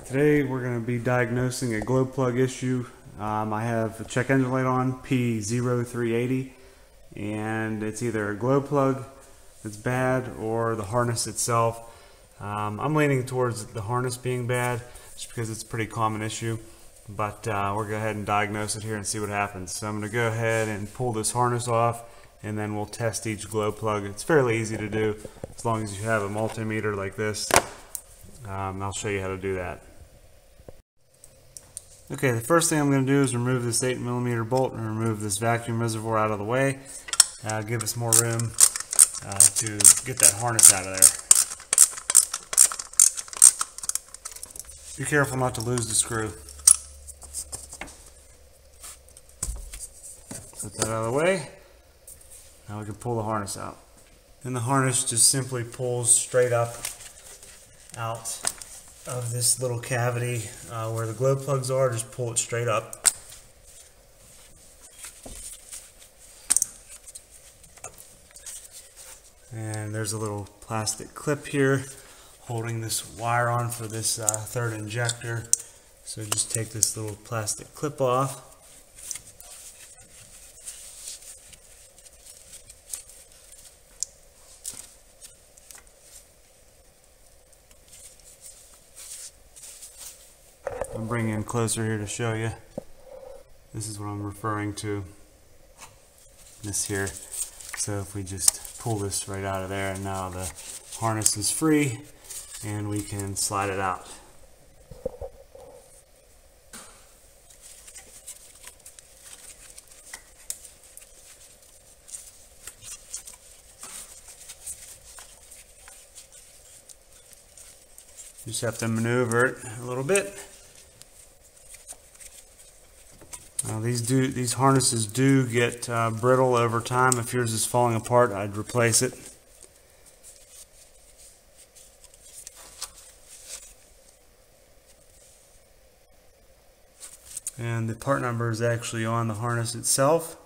Today we're going to be diagnosing a glow plug issue. Um, I have a check engine light on P0380 and it's either a glow plug that's bad or the harness itself. Um, I'm leaning towards the harness being bad just because it's a pretty common issue but uh, we'll go ahead and diagnose it here and see what happens. So I'm going to go ahead and pull this harness off and then we'll test each glow plug. It's fairly easy to do as long as you have a multimeter like this. Um, I'll show you how to do that. Okay, the first thing I'm going to do is remove this 8 millimeter bolt and remove this vacuum reservoir out of the way. Uh, give us more room uh, to get that harness out of there. Be careful not to lose the screw. Put that out of the way. Now we can pull the harness out. And the harness just simply pulls straight up out of this little cavity uh, where the glow plugs are, just pull it straight up. And there's a little plastic clip here holding this wire on for this uh, third injector. So just take this little plastic clip off. Bring in closer here to show you. This is what I'm referring to. This here. So if we just pull this right out of there and now the harness is free and we can slide it out. Just have to maneuver it a little bit. Uh, these do these harnesses do get uh, brittle over time. If yours is falling apart, I'd replace it. And the part number is actually on the harness itself.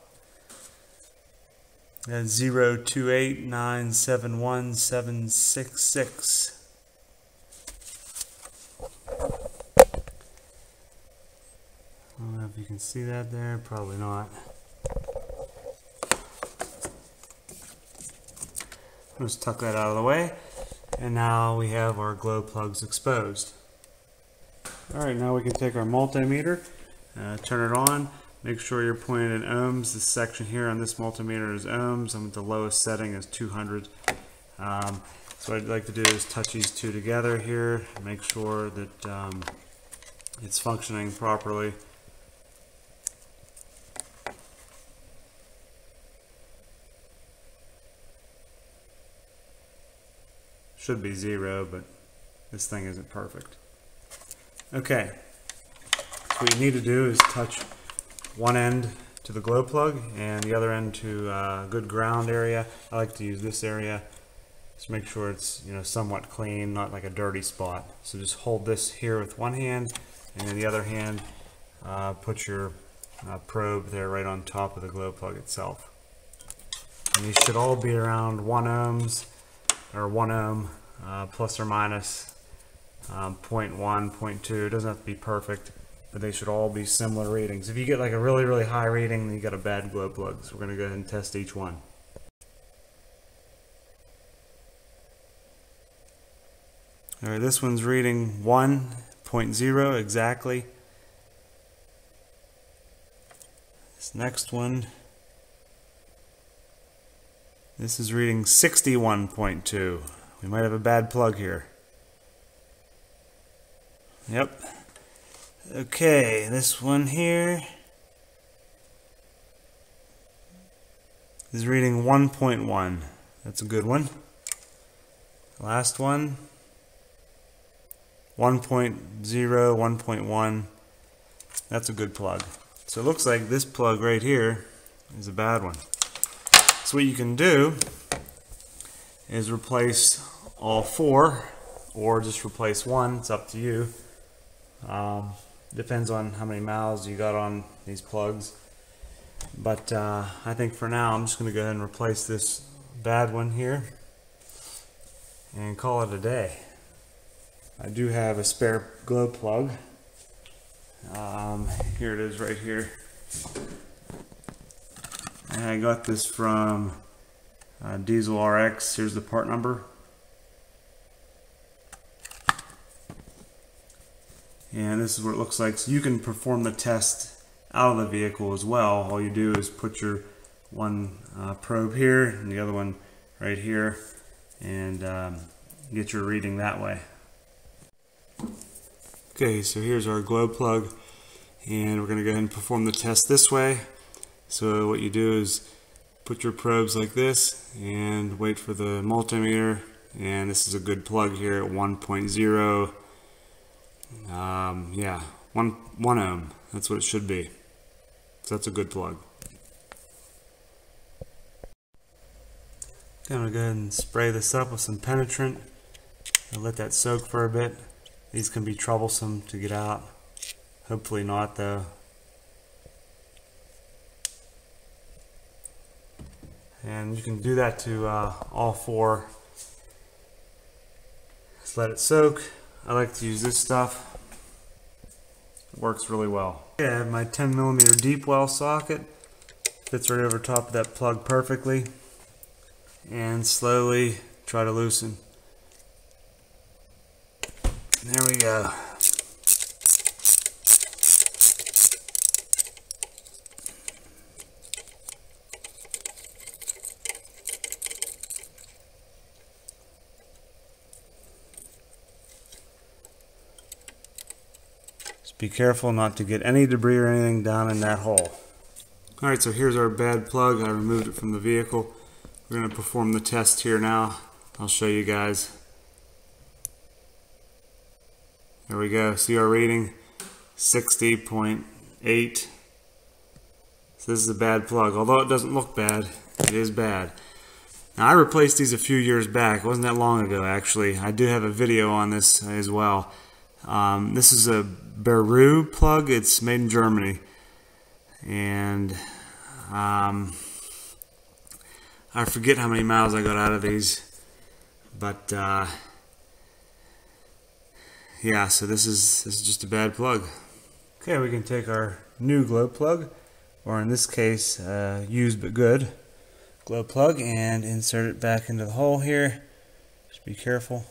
That's 0289717666. I don't know you can see that there, probably not. Just tuck that out of the way. And now we have our glow plugs exposed. Alright, now we can take our multimeter, uh, turn it on, make sure you're pointed in ohms. This section here on this multimeter is ohms. I'm at the lowest setting is 200. Um, so what I'd like to do is touch these two together here, make sure that um, it's functioning properly. Should be zero, but this thing isn't perfect. Okay, so what you need to do is touch one end to the glow plug and the other end to a uh, good ground area. I like to use this area. Just make sure it's you know somewhat clean, not like a dirty spot. So just hold this here with one hand and in the other hand uh, put your uh, probe there right on top of the glow plug itself. And these should all be around 1 ohms or 1 ohm uh, plus or minus um, 0.1, 0.2. It doesn't have to be perfect, but they should all be similar readings. If you get like a really, really high reading, then you got a bad glow plug. So we're going to go ahead and test each one. All right, this one's reading 1.0 exactly. This next one this is reading 61.2. We might have a bad plug here. Yep. Okay, this one here is reading 1.1. That's a good one. Last one 1.0, 1.1. That's a good plug. So it looks like this plug right here is a bad one. So what you can do is replace all four or just replace one. It's up to you. Um, depends on how many mouths you got on these plugs. But uh, I think for now I'm just going to go ahead and replace this bad one here and call it a day. I do have a spare glow plug. Um, here it is right here. And I got this from uh, Diesel RX. Here's the part number. And this is what it looks like. So you can perform the test out of the vehicle as well. All you do is put your one uh, probe here and the other one right here and um, get your reading that way. Okay, so here's our glow plug and we're going to go ahead and perform the test this way. So what you do is put your probes like this and wait for the multimeter and this is a good plug here at 1.0 um, yeah, one, one ohm. That's what it should be. So that's a good plug. I'm to go ahead and spray this up with some penetrant and let that soak for a bit. These can be troublesome to get out. Hopefully not though. And you can do that to uh, all four. Just let it soak. I like to use this stuff. It works really well. Yeah, I have my 10 millimeter deep well socket. Fits right over top of that plug perfectly. And slowly try to loosen. There we go. Be careful not to get any debris or anything down in that hole. Alright, so here's our bad plug. I removed it from the vehicle. We're to perform the test here now. I'll show you guys. There we go. See our reading, 60.8. So this is a bad plug. Although it doesn't look bad, it is bad. Now I replaced these a few years back. It wasn't that long ago actually. I do have a video on this as well. Um, this is a Beru plug. It's made in Germany. And um, I forget how many miles I got out of these. But uh, yeah, so this is this is just a bad plug. Okay, we can take our new glow plug, or in this case, uh, used but good glow plug, and insert it back into the hole here. Just be careful.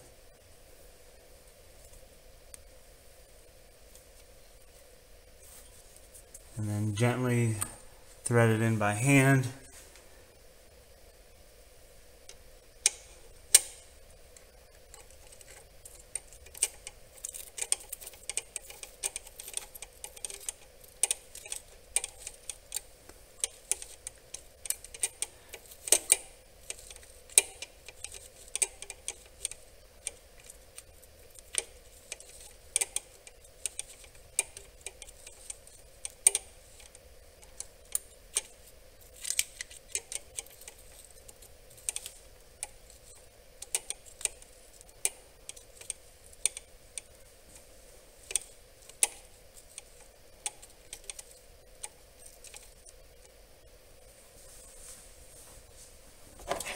And then gently thread it in by hand.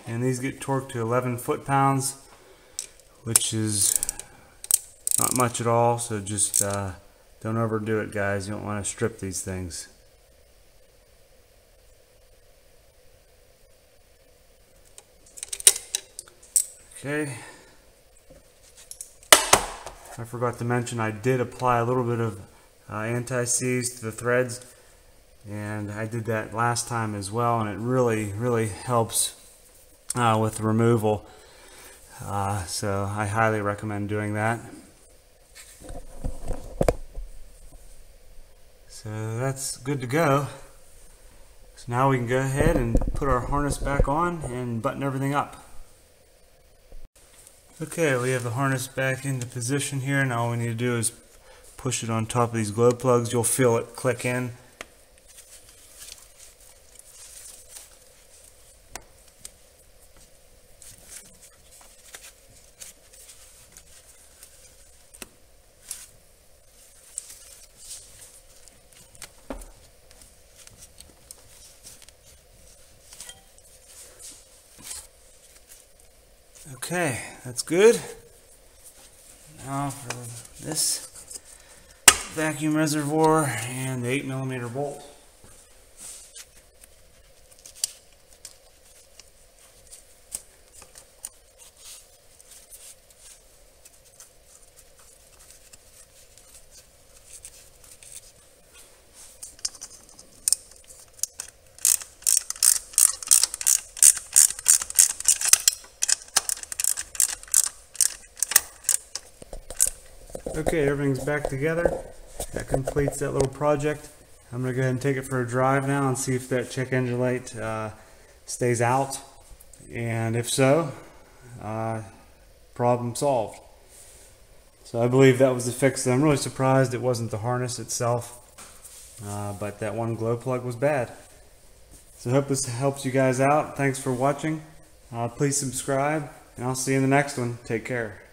And these get torqued to 11 foot-pounds which is not much at all so just uh, don't overdo it guys. You don't want to strip these things. Okay. I forgot to mention I did apply a little bit of uh, anti-seize to the threads and I did that last time as well and it really really helps uh, with removal. Uh, so I highly recommend doing that. So that's good to go. So now we can go ahead and put our harness back on and button everything up. Okay, we have the harness back into position here. Now all we need to do is push it on top of these glow plugs. You'll feel it click in. Okay, that's good. Now for this vacuum reservoir and the 8 millimeter bolt. Okay, everything's back together. That completes that little project. I'm gonna go ahead and take it for a drive now and see if that check engine light uh, stays out. And if so, uh, problem solved. So I believe that was the fix. I'm really surprised it wasn't the harness itself, uh, but that one glow plug was bad. So I hope this helps you guys out. Thanks for watching. Uh, please subscribe, and I'll see you in the next one. Take care.